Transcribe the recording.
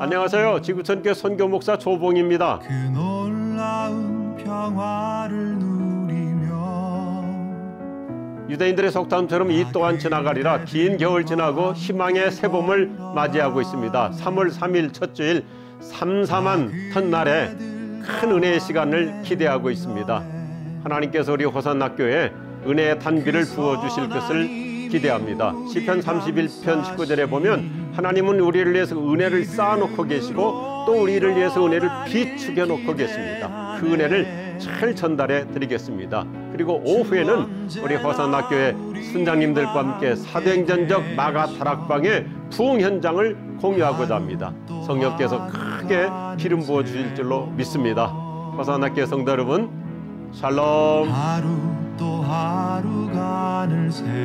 안녕하세요. 지구촌교회 선교 목사 조봉입니다. 그 놀라운 평화를 누리며 유대인들의 속담처럼 이 또한 지나가리라 긴 겨울 지나고 희망의 새봄을 맞이하고 있습니다. 3월 3일 첫 주일 삼삼한 첫날에 큰 은혜의 시간을 기대하고 있습니다. 하나님께서 우리 호산학교에 은혜의 단비를 부어주실 것을 기대합니다. 시편 31편 19절에 보면 하나님은 우리를 위해서 은혜를 쌓아놓고 계시고 또 우리를 위해서 은혜를 비축해 놓고 계십니다. 그 은혜를 잘 전달해 드리겠습니다. 그리고 오후에는 우리 호산학교의 순장님들과 함께 사도행전적 마가 다락방의 부흥 현장을 공유하고자 합니다. 성령께서 크게 기름 부어 주실 줄로 믿습니다. 호산학교 성도 여러분, 샬롬. 하루 또 하루가 늘 새로워